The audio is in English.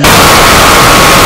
No.